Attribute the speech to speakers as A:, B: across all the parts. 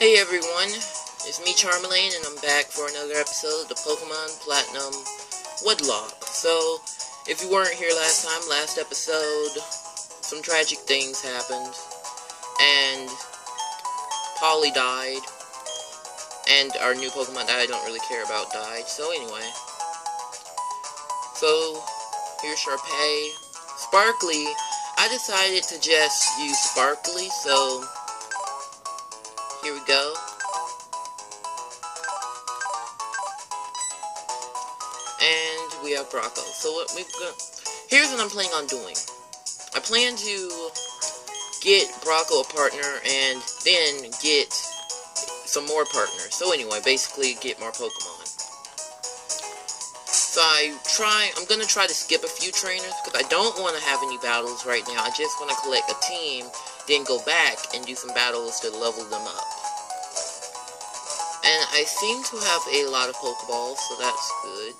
A: Hey everyone, it's me Charmalane and I'm back for another episode of the Pokemon Platinum Wedlocke. So, if you weren't here last time, last episode, some tragic things happened, and Polly died, and our new Pokemon that I don't really care about died. So anyway, so here's Sharpay. Sparkly, I decided to just use Sparkly, so here we go. And we have Bracco. So what we've got, here's what I'm planning on doing. I plan to get Bracco a partner and then get some more partners. So anyway, basically get more Pokemon. So I try, I'm gonna try to skip a few trainers because I don't want to have any battles right now. I just want to collect a team, then go back and do some battles to level them up. And I seem to have a lot of Pokeballs, so that's good.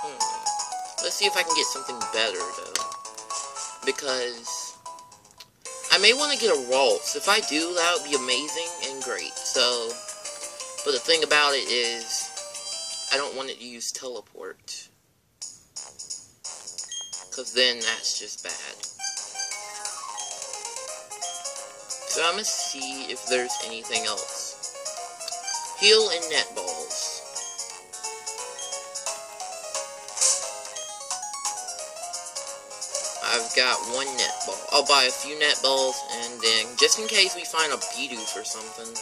A: Hmm. Let's see if I can get something better, though. Because I may want to get a Ralts. If I do, that would be amazing and great. So, but the thing about it is, I don't want it to use Teleport. Because then that's just bad. So I'm gonna see if there's anything else. Heal and net balls. I've got one net ball. I'll buy a few net balls and then just in case we find a Bidoof or something.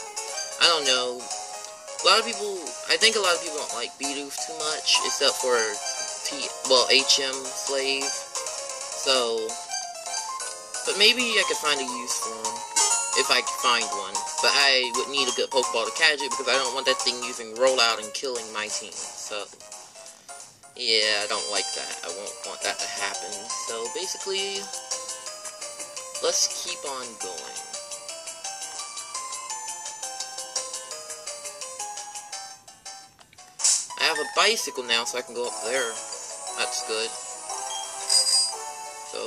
A: I don't know. A lot of people, I think a lot of people don't like Bidoof too much, except for P, well, HM Slave. So, but maybe I could find a use for him if I could find one. But I would need a good Pokeball to catch it because I don't want that thing using Rollout and killing my team. So, yeah, I don't like that. I won't want that to happen. So, basically, let's keep on going. I have a bicycle now, so I can go up there. That's good. So,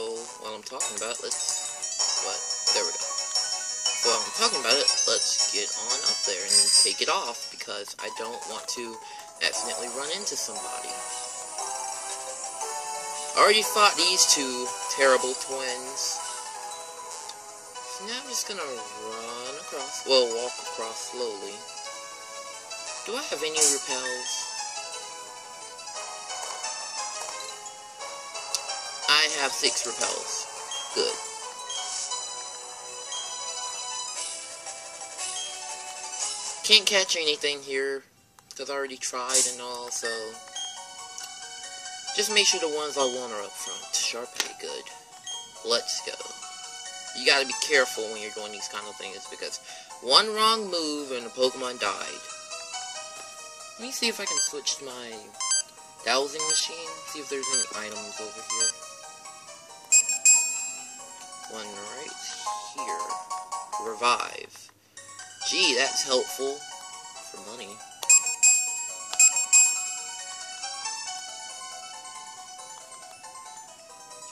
A: while I'm talking about let's... talking about it, let's get on up there and take it off, because I don't want to accidentally run into somebody. I already fought these two terrible twins. So now I'm just gonna run across, well, walk across slowly. Do I have any repels? I have six repels. Good. Can't catch anything here, because I already tried and all, so... Just make sure the ones I want are up front. Sharpay, good. Let's go. You gotta be careful when you're doing these kind of things, because one wrong move and the Pokemon died. Let me see if I can switch to my dowsing machine, see if there's any items over here. One right here. Revive. Gee, that's helpful for money.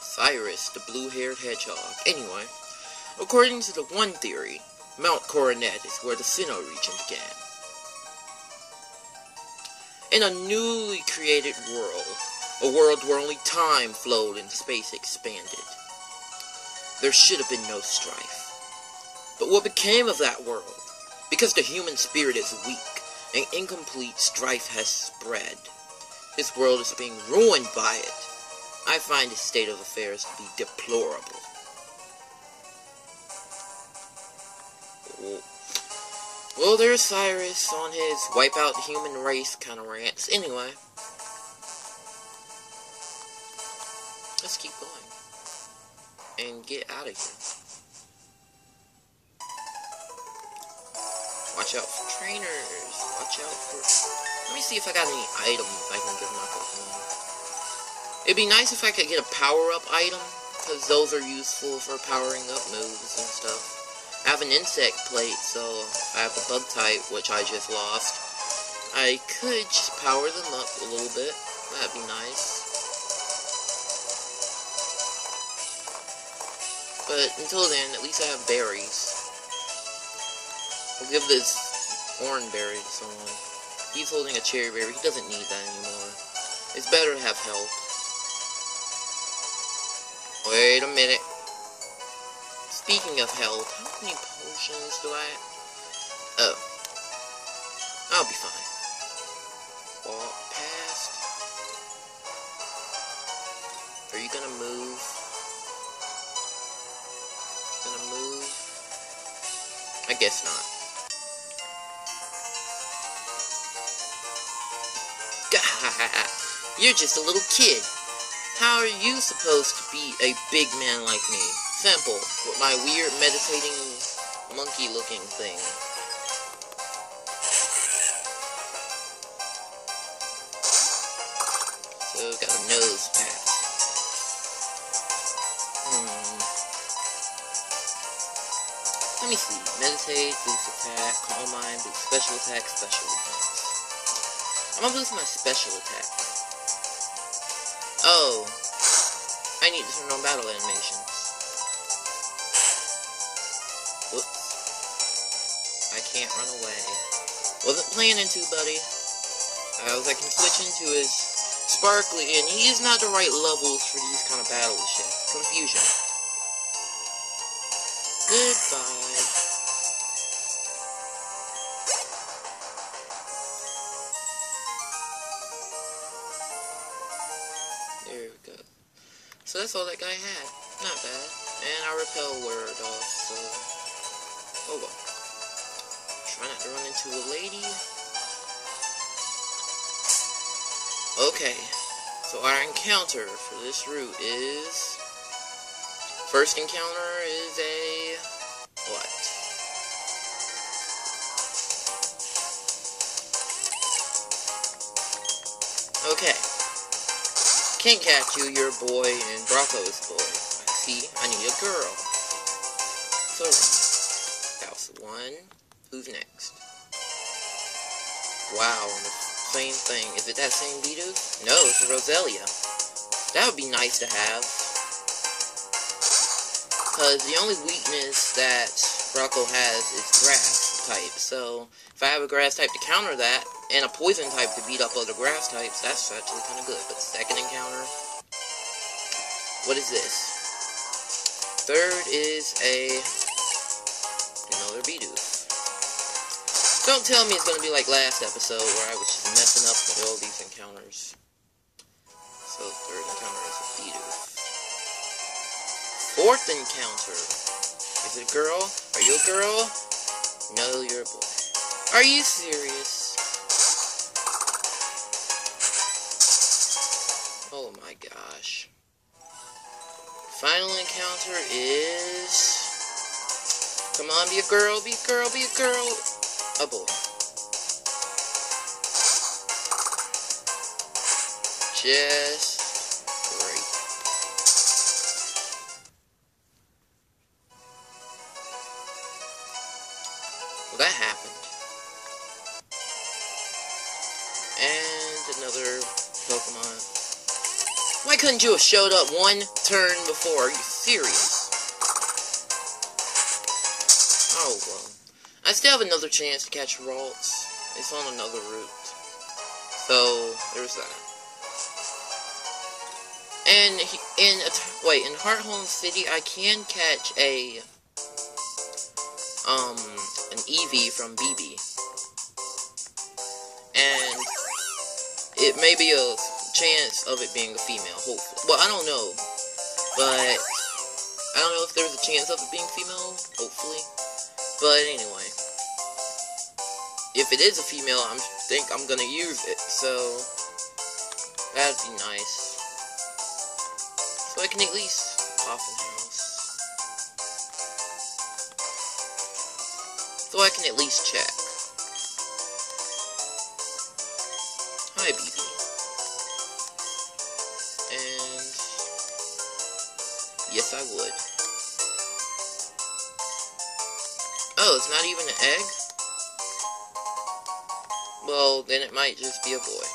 A: Cyrus, the blue-haired hedgehog. Anyway, according to the one theory, Mount Coronet is where the Sinnoh region began. In a newly created world, a world where only time flowed and space expanded, there should have been no strife. But what became of that world? Because the human spirit is weak and incomplete strife has spread. This world is being ruined by it. I find the state of affairs to be deplorable. Well, there's Cyrus on his wipe out the human race kind of rants. Anyway, let's keep going and get out of here. Out for trainers. Watch out for... Let me see if I got any items I can give my Pokemon. It'd be nice if I could get a power-up item, because those are useful for powering up moves and stuff. I have an insect plate, so I have a bug type, which I just lost. I could just power them up a little bit. That'd be nice. But until then, at least I have berries. I'll give this orange berry to someone. He's holding a cherry berry. He doesn't need that anymore. It's better to have health. Wait a minute. Speaking of health, how many potions do I... Oh. I'll be fine. Walk past. Are you gonna move? Gonna move? I guess not. You're just a little kid. How are you supposed to be a big man like me? Simple, with my weird meditating monkey looking thing. So, got a nose pass. Hmm. Let me see. Meditate, boost attack, calm mind, boost special attack, special defense. I'm gonna boost my special attack. Oh. I need to turn on battle animations. Whoops. I can't run away. Wasn't planning to, buddy. I was I can switch into his sparkly, and he is not the right levels for these kind of battle shit. Confusion. All that guy had. Not bad. And I repel word off, so... Oh well. Try not to run into a lady. Okay. So our encounter for this route is... First encounter is a... What? Okay. Can't catch you, you're a boy, and Brocco's boy. See, I need a girl. So, that was one. Who's next? Wow, the same thing. Is it that same Bidoof? No, it's Roselia. That would be nice to have. Because the only weakness that Brocco has is grass type. So, if I have a grass type to counter that, and a poison type to beat up other grass types, that's actually kind of good. But second encounter, what is this? Third is a another Bidoof. Don't tell me it's gonna be like last episode where I was just messing up with all these encounters. So third encounter is a Bidoof. Fourth encounter. Is it a girl? Are you a girl? No, you're a boy. Are you serious? Oh my gosh. Final encounter is... Come on, be a girl, be a girl, be a girl. A boy. Just couldn't you have showed up one turn before? Are you serious? Oh, well. I still have another chance to catch Ralts. It's on another route. So, there's that. And in, wait, in Hearthome City, I can catch a, um, an Eevee from Bebe. And it may be a chance of it being a female, hopefully. Well, I don't know. But, I don't know if there's a chance of it being female, hopefully. But anyway. If it is a female, I think I'm gonna use it, so that'd be nice. So I can at least House. So I can at least check. Oh, it's not even an egg? Well, then it might just be a boy.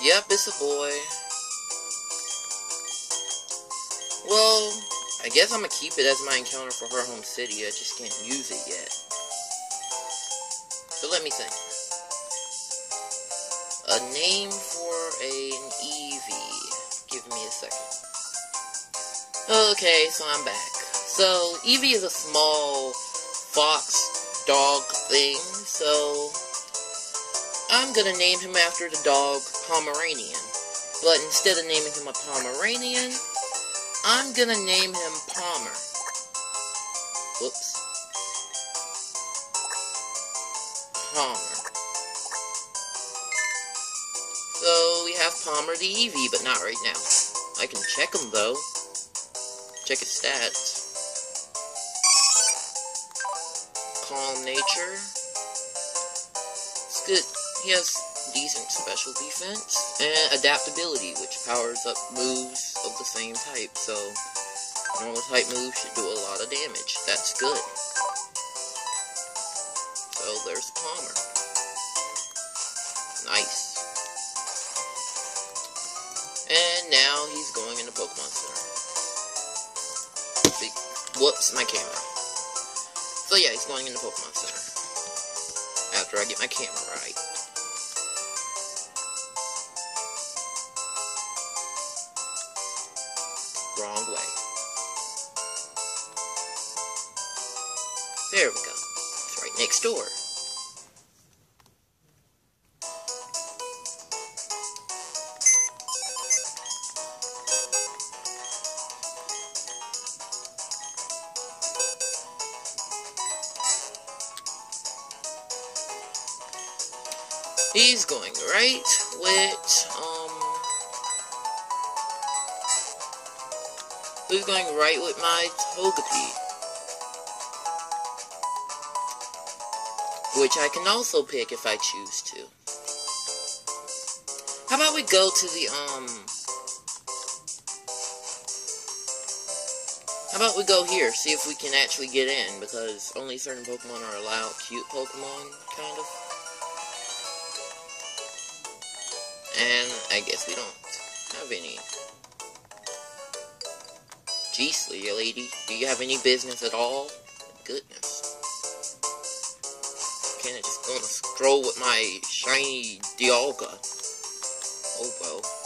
A: Yep, it's a boy. Well, I guess I'm gonna keep it as my encounter for Hearthome city. I just can't use it yet. So let me think. A name for an Eevee. Give me a second. Okay, so I'm back. So, Eevee is a small fox dog thing, so I'm gonna name him after the dog Pomeranian. But instead of naming him a Pomeranian, I'm gonna name him Palmer. Whoops. Palmer. So we have Palmer the Eevee, but not right now. I can check him though. Check his stats. Nature. It's good. He has decent special defense and adaptability, which powers up moves of the same type. So normal type moves should do a lot of damage. That's good. So there's Palmer. Nice. And now he's going into Pokemon Center. Whoops, my camera. So yeah, he's going into Pokemon Center. After I get my camera right. Wrong way. There we go. It's right next door. Right with my Togepi. Which I can also pick if I choose to. How about we go to the, um... How about we go here, see if we can actually get in, because only certain Pokemon are allowed cute Pokemon, kind of. And I guess we don't have any. Jeez, lady, do you have any business at all? Goodness. Can't I just go on a stroll with my shiny Dialga? Oh well.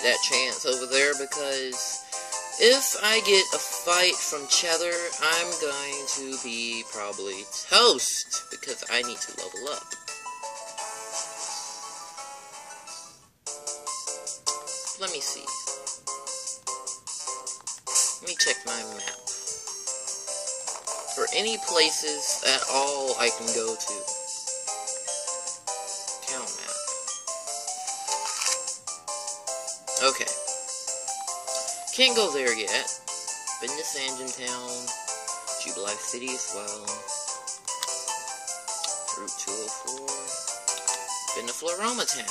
A: Take that chance over there because if I get a fight from Cheddar, I'm going to be probably toast because I need to level up. Let me see. Let me check my map. For any places at all I can go to. Okay. Can't go there yet. Been to Sandgem Town, Jubilife City as well. Route 204. Been to Floaroma Town.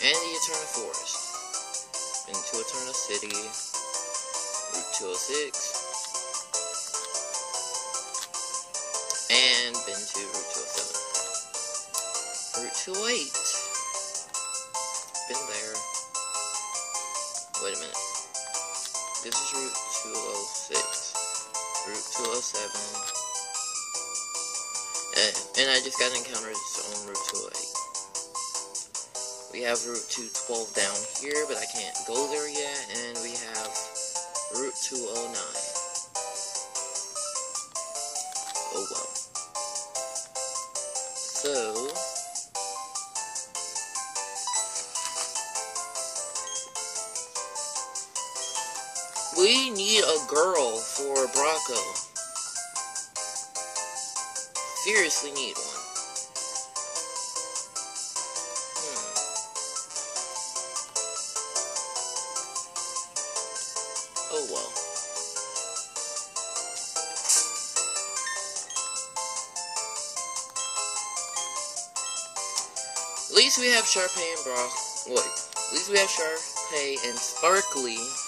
A: And the Eterna Forest. Been to Eterna City. Route 206. And been to Route 207. Route 208. Wait a minute. This is Route 206. Route 207. And, and I just got encountered on Route 208. We have Route 212 down here, but I can't go there yet. And we have Route 209. Seriously need one. Hmm. Oh well. At least we have Sharpay and Brock. Wait. At least we have Sharpay and Sparkly.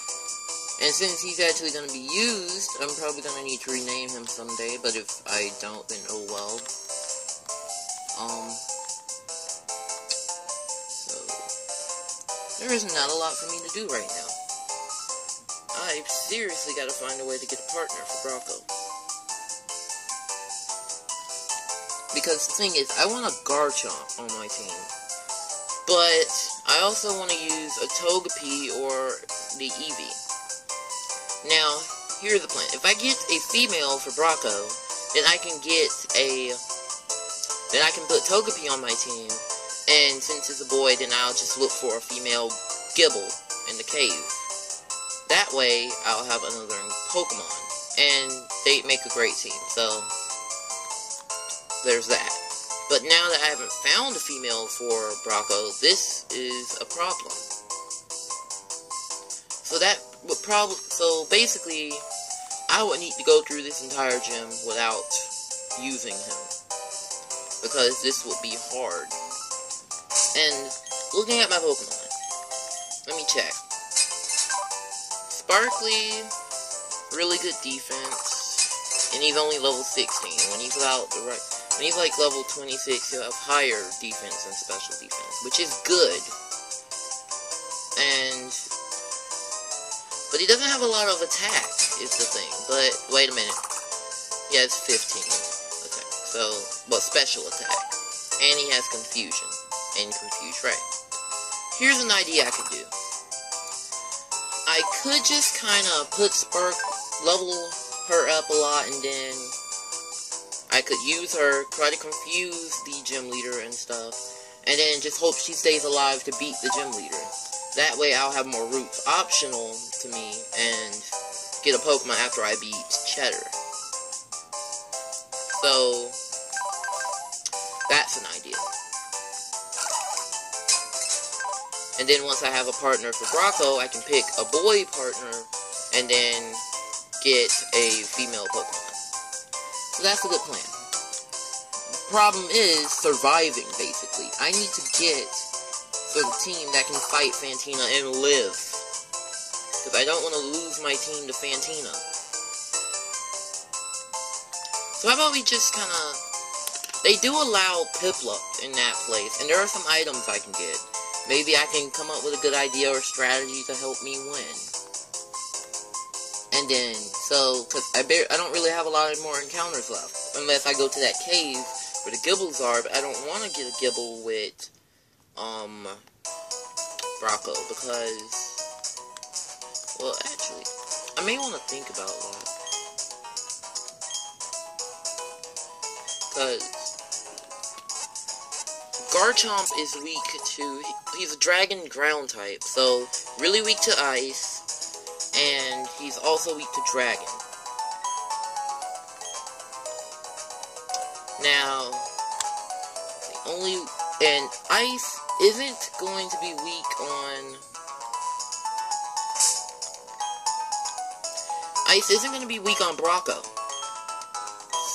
A: And since he's actually going to be used, I'm probably going to need to rename him someday. But if I don't, then oh well. Um. So, there is not a lot for me to do right now. I've seriously got to find a way to get a partner for Bracco. Because the thing is, I want a Garchomp on my team. But I also want to use a Togepi or the Eevee. Now, here's the plan. If I get a female for Bracco, then I can get a... Then I can put Togepi on my team. And since it's a boy, then I'll just look for a female Gible in the cave. That way, I'll have another Pokemon. And they make a great team, so... There's that. But now that I haven't found a female for Bracco, this is a problem. So that so basically, I would need to go through this entire gym without using him. Because this would be hard. And, looking at my Pokemon, let me check. Sparkly, really good defense, and he's only level 16. When he's out the right when he's like level 26, he'll have higher defense and special defense, which is good. And, but he doesn't have a lot of attack, is the thing. But, wait a minute. He has 15 attack. So, well, special attack. And he has confusion. And confuse ray. Here's an idea I could do. I could just kind of put Spark, level her up a lot, and then I could use her, try to confuse the gym leader and stuff, and then just hope she stays alive to beat the gym leader. That way I'll have more routes optional to me and get a Pokemon after I beat Cheddar. So, that's an idea. And then once I have a partner for Bracco, I can pick a boy partner and then get a female Pokemon. So that's a good plan. Problem is surviving, basically. I need to get the team that can fight Fantina and live. Because I don't want to lose my team to Fantina. So how about we just kind of... They do allow Piplup in that place, and there are some items I can get. Maybe I can come up with a good idea or strategy to help me win. And then, so, because I, I don't really have a lot of more encounters left. Unless I go to that cave where the Gibles are, but I don't want to get a Gible with, um, Bracco, because, well, actually, I may want to think about that. Because, Garchomp is weak to, he's a dragon ground type, so really weak to ice, and he's also weak to dragon. Now, the only, and ice isn't going to be weak on, ice isn't going to be weak on Bracco.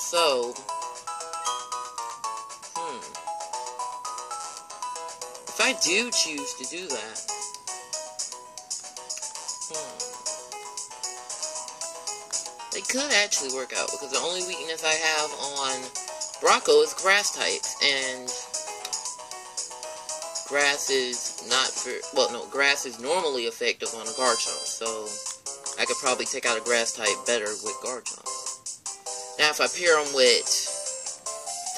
A: So, hmm, if I do choose to do that, It could actually work out because the only weakness I have on Bracco is grass types, and grass is not for well, no, grass is normally effective on a Garchomp, so I could probably take out a grass type better with Garchomp. Now, if I pair him with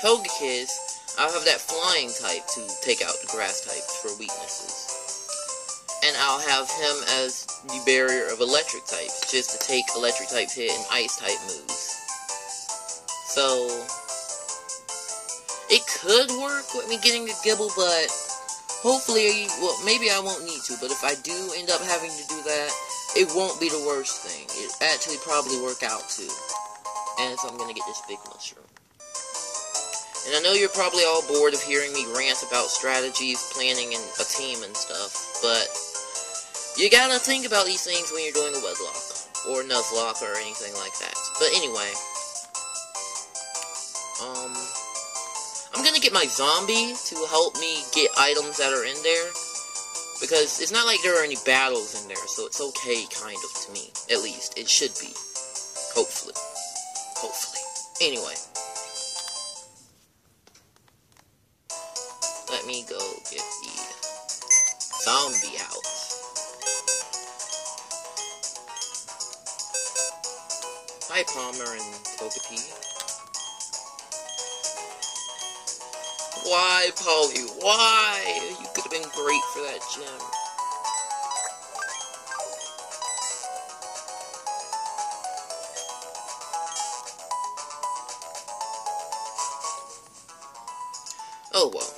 A: Togekiss, I'll have that flying type to take out the grass types for weaknesses and I'll have him as the barrier of electric types, just to take electric type hit and ice type moves. So, it could work with me getting a Gible, but hopefully, well, maybe I won't need to, but if I do end up having to do that, it won't be the worst thing. It actually probably work out too. And so I'm gonna get this big mushroom. And I know you're probably all bored of hearing me rant about strategies, planning, and a team and stuff, but you gotta think about these things when you're doing a wedlocke, or nuzlocke, or anything like that. But anyway, um, I'm gonna get my zombie to help me get items that are in there, Because it's not like there are any battles in there, so it's okay, kind of, to me. At least, it should be. Hopefully. Hopefully. Anyway. Let me go get the zombie out. Hi, Palmer and Togepi. Why, Polly? Why? You could have been great for that gym. Oh well.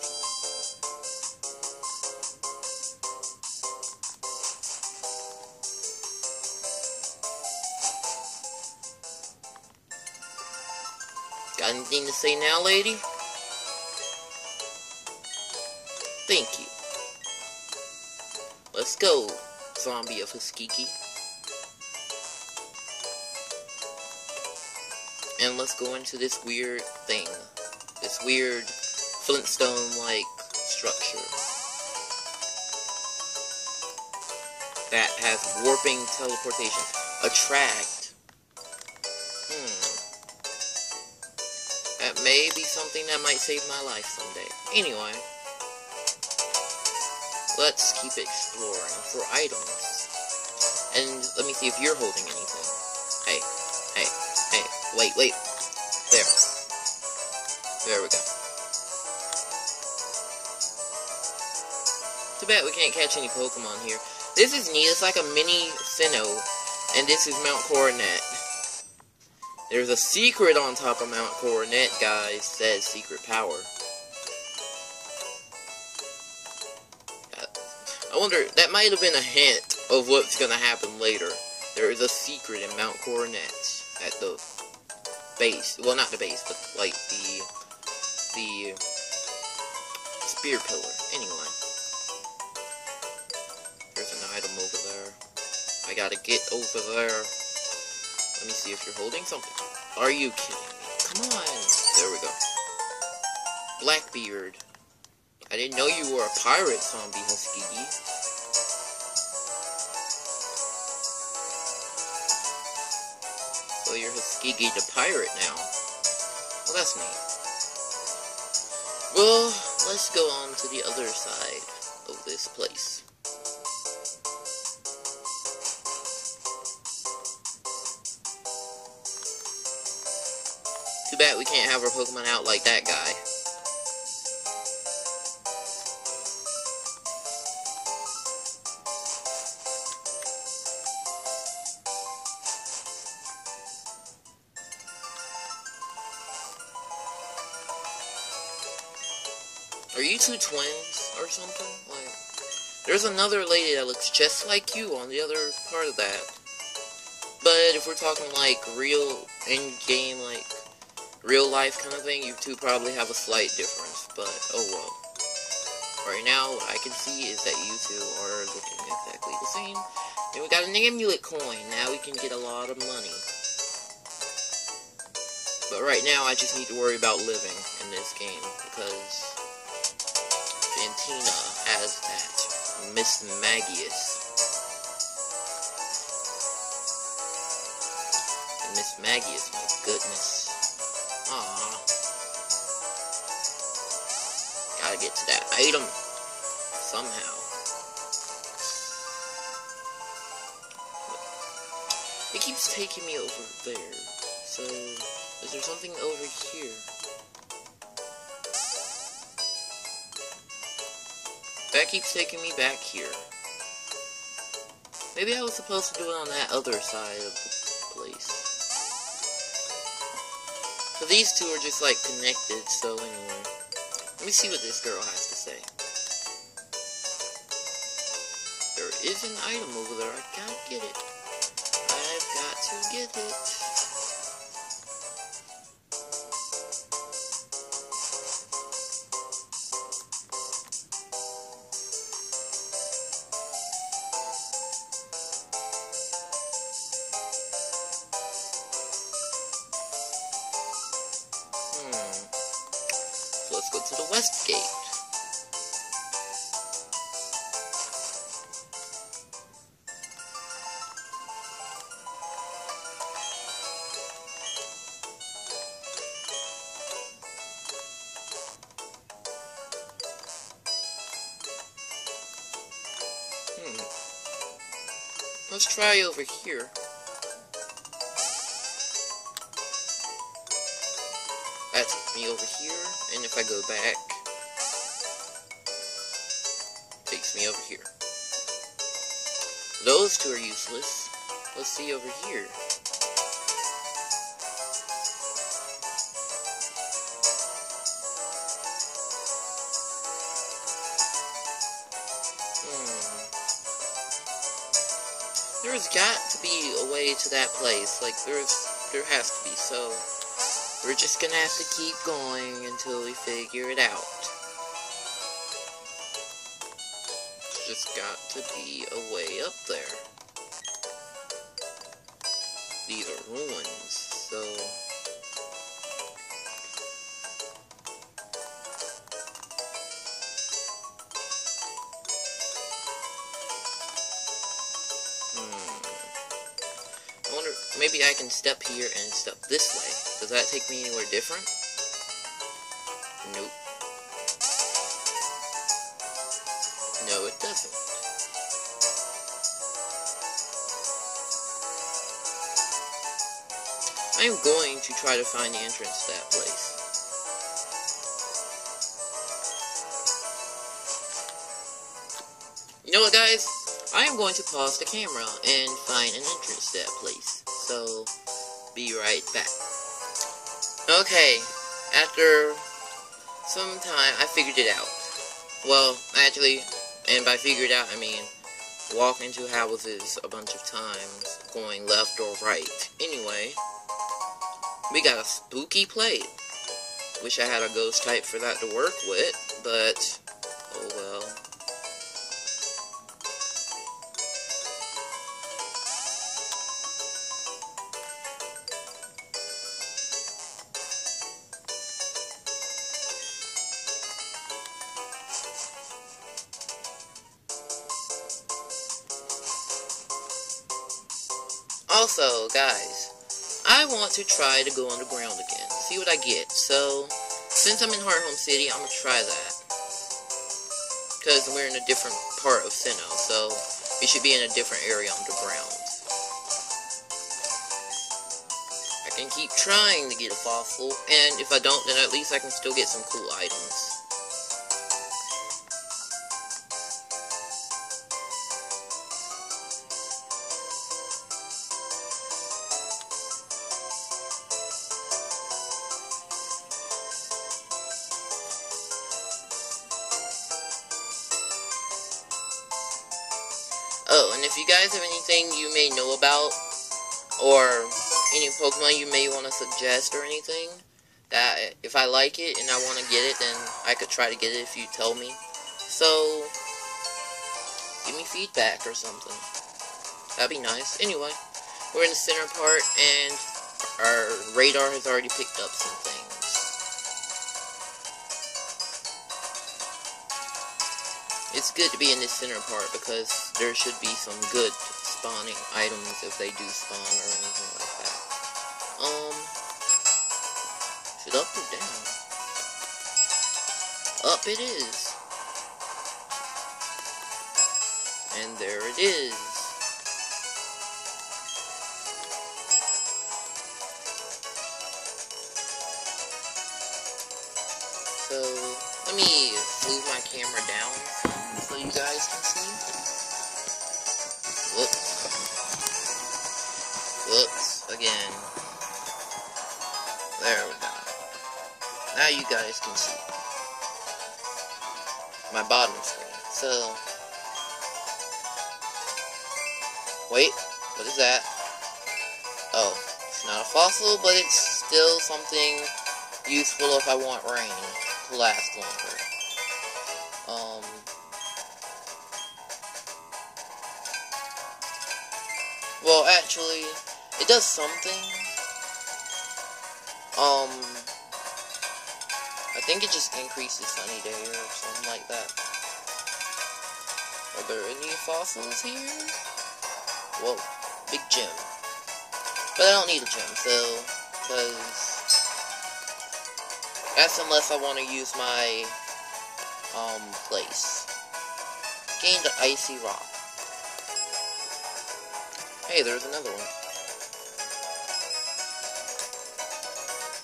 A: Got anything to say now, lady? Go, zombie of Huskiki. And let's go into this weird thing. This weird Flintstone-like structure. That has warping teleportation. Attract. Hmm. That may be something that might save my life someday. Anyway. Let's keep exploring for items. And let me see if you're holding anything. Hey, hey, hey, wait, wait. There. There we go. Too bad we can't catch any Pokemon here. This is neat. It's like a mini Sinnoh. And this is Mount Coronet. There's a secret on top of Mount Coronet, guys. Says secret power. Wonder, that might have been a hint of what's to happen later. There is a secret in Mount Coronet at the base. Well, not the base, but like the the spear pillar. Anyway, there's an item over there. I gotta get over there. Let me see if you're holding something. Are you kidding me? Come on. There we go. Blackbeard. I didn't know you were a pirate, Zombie Huskiki. You're Huskiki the pirate now. Well, that's neat. Well, let's go on to the other side of this place. Too bad we can't have our Pokemon out like that guy. Two twins or something? Like, there's another lady that looks just like you on the other part of that. But if we're talking like real in-game, like real life kind of thing, you two probably have a slight difference. But oh well. Right now, what I can see is that you two are looking exactly the same. And we got an amulet coin. Now we can get a lot of money. But right now, I just need to worry about living in this game because Fantina has that Miss Magius. Mismagius, my goodness. Aww. Gotta get to that item somehow. It keeps taking me over there. So, is there something over here? That keeps taking me back here. Maybe I was supposed to do it on that other side of the place. So these two are just like connected, so anyway. Let me see what this girl has to say. There is an item over there. I can't get it. I've got to get it. Hmm. Let's try over here. That takes me over here, and if I go back, takes me over here. Those two are useless. Let's see over here. Got to be a way to that place. Like, there's, there has to be. So, we're just gonna have to keep going until we figure it out. Just got to be a way up there. These are ruins, so... I can step here and step this way. Does that take me anywhere different? Nope. No, it doesn't. I'm going to try to find the entrance to that place. You know what, guys? I am going to pause the camera and find an entrance to that place so be right back. Okay, after some time, I figured it out. Well, actually, and by figured out, I mean walk into houses a bunch of times, going left or right. Anyway, we got a spooky plate. Wish I had a ghost type for that to work with, but to try to go underground again. See what I get. So, since I'm in Hearthome City, I'm going to try that. Because we're in a different part of Sinnoh, so we should be in a different area underground. I can keep trying to get a fossil, and if I don't, then at least I can still get some cool items. If you guys have anything you may know about, or any Pokemon you may want to suggest or anything, that if I like it and I want to get it, then I could try to get it if you tell me. So, give me feedback or something. That'd be nice. Anyway, we're in the center part, and our radar has already picked up some good to be in this center part because there should be some good spawning items if they do spawn or anything like that. Um, it up or down? Up it is. And there it is. My bottom screen. So. Wait. What is that? Oh. It's not a fossil, but it's still something useful if I want rain to last longer. Um, Well, actually, it does something. Um, I think it just increases sunny day or something like that. Are there any fossils here? Whoa, big gem. But I don't need a gem, so, because, that's unless I want to use my, um, place. Gain the icy rock. Hey, there's another one.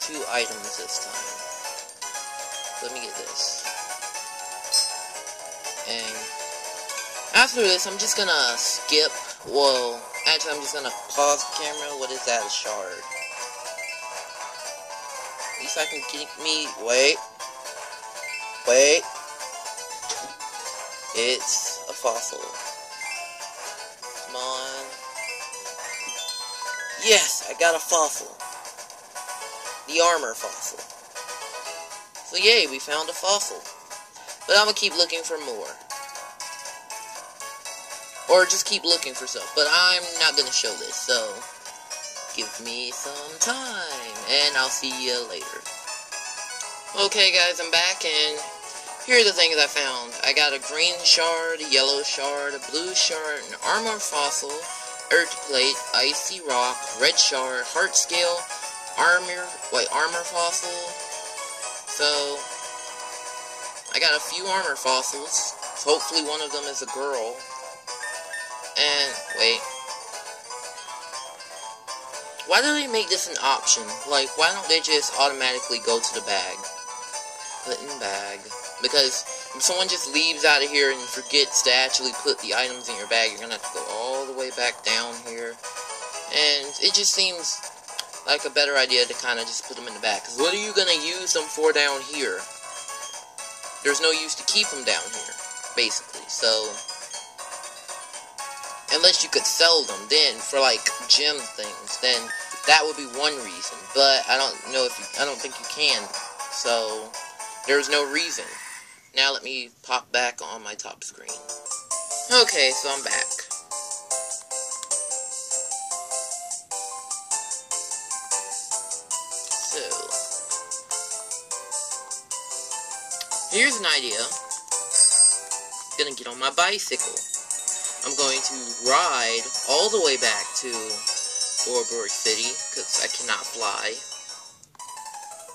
A: Two items this time. Let me get this. And after this, I'm just gonna skip. Well, actually, I'm just gonna pause the camera. What is that? A shard. At least I can keep me. Wait. Wait. It's a fossil. Come on. Yes, I got a fossil. The armor fossil. So yay, we found a fossil. But I'm gonna keep looking for more. Or just keep looking for stuff. But I'm not gonna show this, so give me some time. And I'll see you later. Okay guys, I'm back and here are the things I found. I got a green shard, a yellow shard, a blue shard, an armor fossil, earth plate, icy rock, red shard, heart scale, armor, wait, armor fossil. So, I got a few armor fossils. Hopefully one of them is a girl. And, wait. Why do they make this an option? Like, why don't they just automatically go to the bag? Put in bag. Because if someone just leaves out of here and forgets to actually put the items in your bag, you're to have to go all the way back down here. And it just seems like a better idea to kind of just put them in the back. Because what are you going to use them for down here? There's no use to keep them down here, basically. So, unless you could sell them, then for like gem things, then that would be one reason. But I don't know if you, I don't think you can. So, there's no reason. Now let me pop back on my top screen. Okay, so I'm back. Here's an idea. I'm Gonna get on my bicycle. I'm going to ride all the way back to Oreburgh City, because I cannot fly.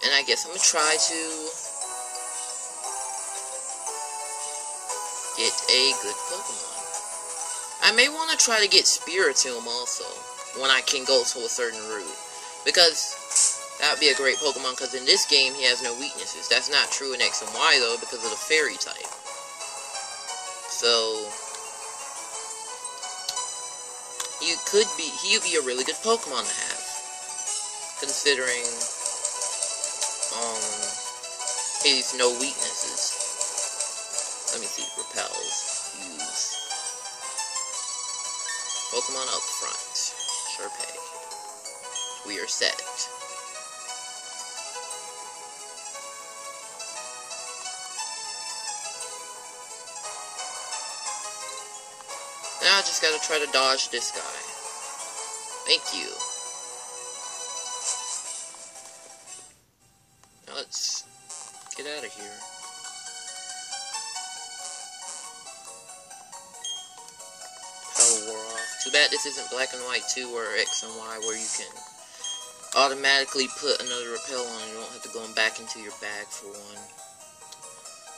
A: And I guess I'm gonna try to get a good Pokemon. I may want to try to get Spiritomb also, when I can go to a certain route. Because that would be a great Pokemon, because in this game he has no weaknesses. That's not true in X and Y, though, because of the Fairy type. So, he could be, he would be a really good Pokemon to have. Considering, um, his no weaknesses. Let me see. Repels. Use. Pokemon up front. Sharpay. We are set. Just gotta try to dodge this guy. Thank you. Now let's get out of here. Too bad this isn't black and white too, or X and Y, where you can automatically put another repel on and you don't have to go back into your bag for one.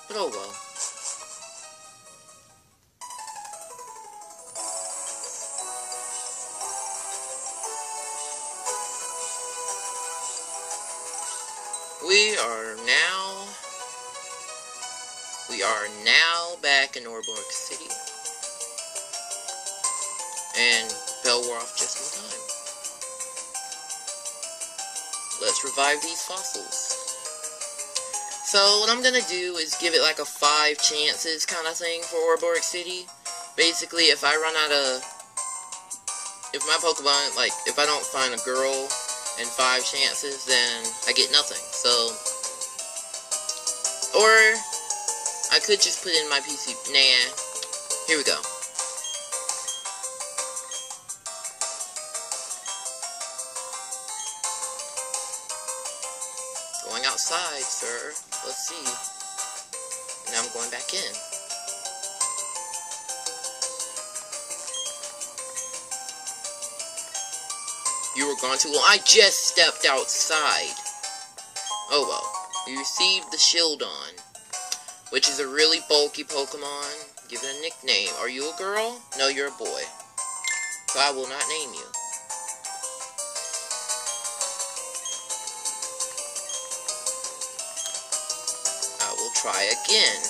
A: But oh well. Back City and Bell wore off just in time. Let's revive these fossils. So what I'm gonna do is give it like a five chances kind of thing for Oreburgh City. Basically, if I run out of, if my Pokemon, like, if I don't find a girl in five chances, then I get nothing. So, or I could just put in my PC. Nah, here we go. Going outside, sir. Let's see. Now I'm going back in. You were gone too long. I just stepped outside. Oh well. You received the Shieldon, which is a really bulky Pokemon. Give it a nickname. Are you a girl? No, you're a boy. So I will not name you. I will try again.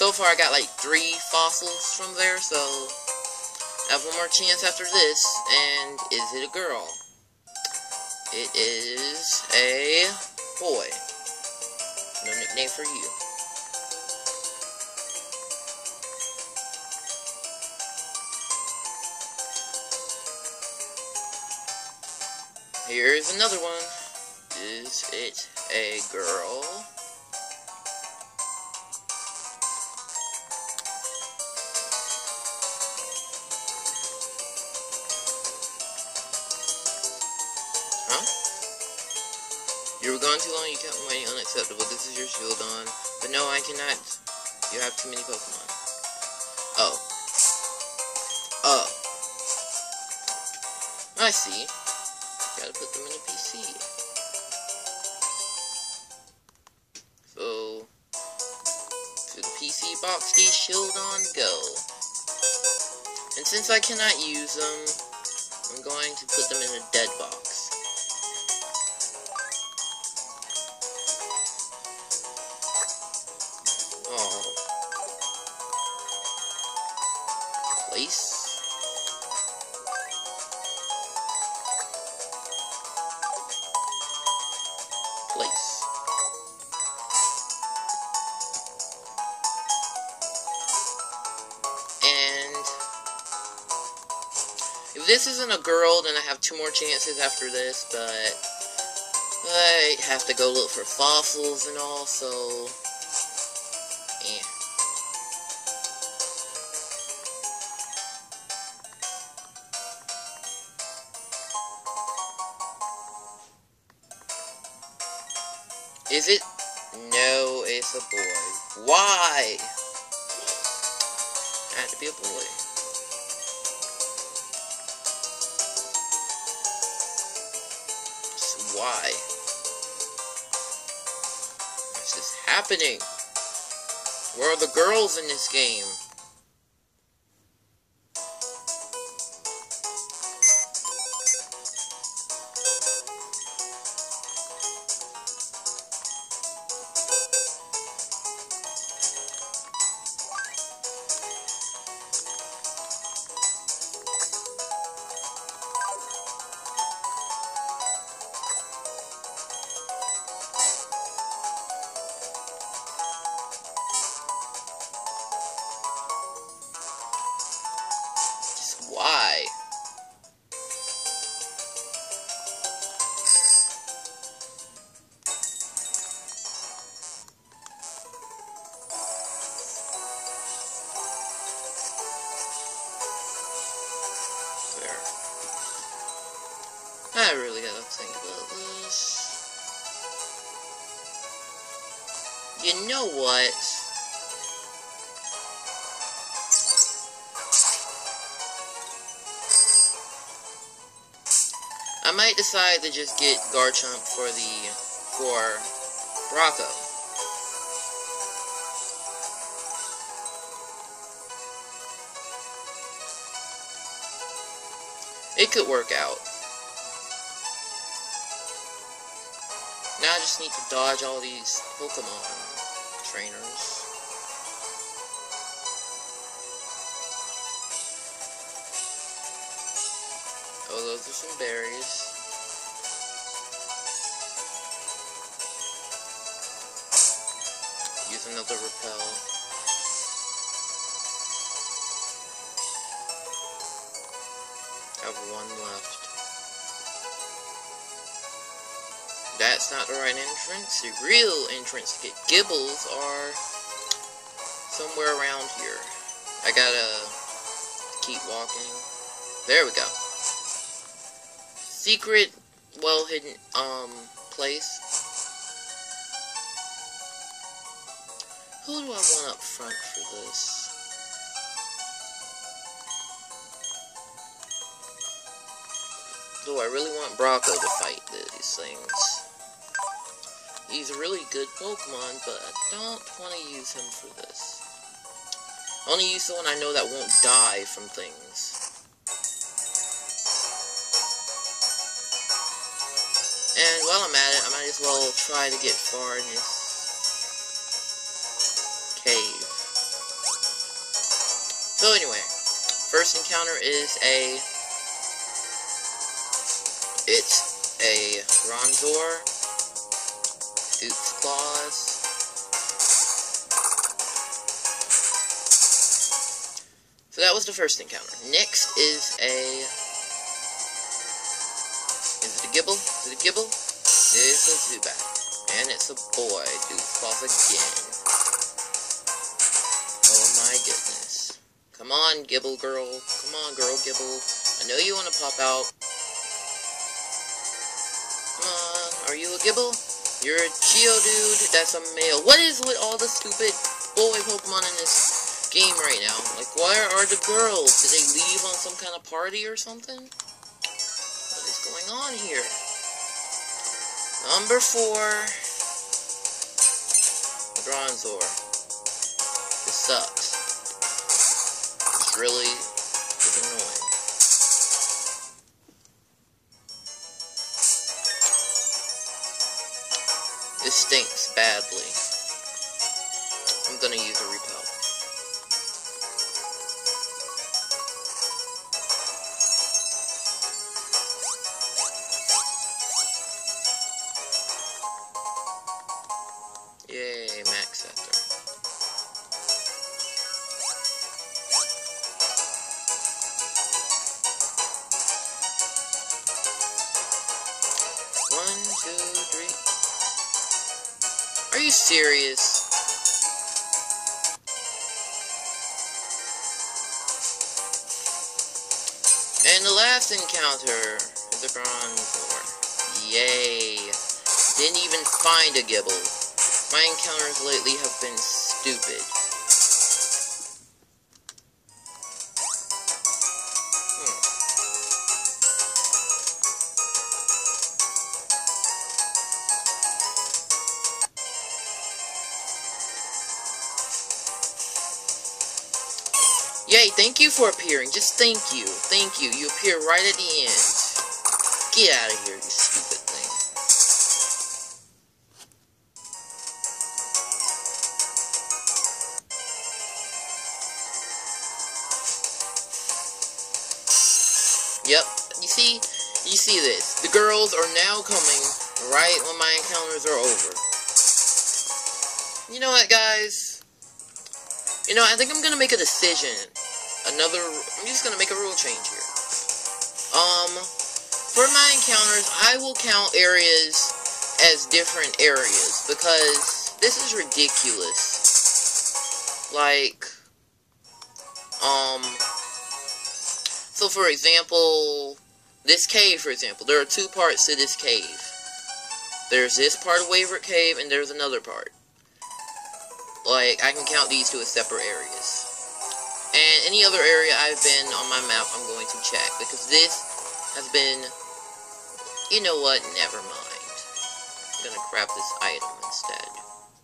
A: So far I got like three fossils from there, so I have one more chance after this, and is it a girl? It is a boy. No nickname for you. Here's another one. Is it a girl? Waiting unacceptable. This is your shield on. But no, I cannot. You have too many Pokemon. Oh. Oh. I see. Gotta put them in a PC. So, to the PC box, these Shieldon go. And since I cannot use them, I'm going to put them in a dead box. A girl, then I have two more chances after this, but I have to go look for fossils and all, so the girls in this game? What? I might decide to just get Garchomp for the for Rocco. It could work out. Now I just need to dodge all these Pokemon trainers. Oh, those are some berries. Use another repel. Not the right entrance. The real entrance to get Gibles are somewhere around here. I gotta keep walking. There we go. Secret, well hidden, um, place. Who do I want up front for this? Do I really want Brocco to fight these things? He's a really good Pokemon, but I don't want to use him for this. I only use the one I know that won't die from things. And while I'm at it, I might as well try to get far in this cave. So anyway, first encounter is a... It's a Bronzor. Was the first encounter. Next is a... Is it a Gible? Is it a Gible? It's a Zubat. And it's a boy. Doofus again. Oh my goodness. Come on, Gible girl. Come on, girl Gible. I know you want to pop out. Come on. Are you a Gible? You're a Geodude. That's a male. What is with all the stupid boy Pokemon in this game right now. Like, where are the girls? Did they leave on some kind of party or something? What is going on here? Number four. Bronzor. This sucks. It's really annoying. This stinks badly. I'm gonna use a serious? And the last encounter is a Bronzor. Yay. Didn't even find a gible. My encounters lately have been stupid. For appearing. Just thank you. Thank you. You appear right at the end. Get out of here, you stupid thing. Yep, you see, you see this. The girls are now coming right when my encounters are over. You know what, guys? You know, I think I'm gonna make a decision another, I'm just to make a rule change here. Um, for my encounters, I will count areas as different areas, because this is ridiculous. Like, um, so for example, this cave, for example, there are two parts to this cave. There's this part of Wayward Cave, and there's another part. Like, I can count these two as separate areas. And any other area I've been on my map, I'm going to check. Because this has been... You know what? Never mind. I'm gonna grab this item instead.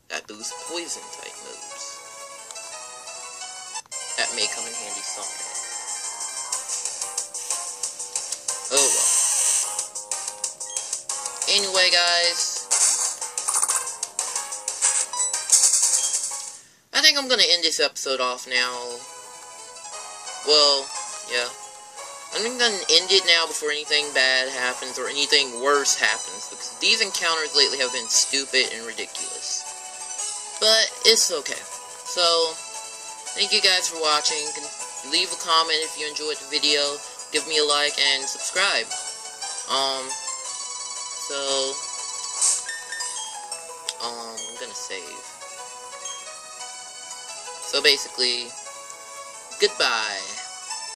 A: That boosts poison type moves. That may come in handy someday. Oh well. Anyway, guys. I think I'm gonna end this episode off now. Well, yeah. I'm gonna end it now before anything bad happens or anything worse happens, because these encounters lately have been stupid and ridiculous. But, it's okay. So, thank you guys for watching. Leave a comment if you enjoyed the video, give me a like, and subscribe. Um, so, um, I'm gonna save. So basically, goodbye.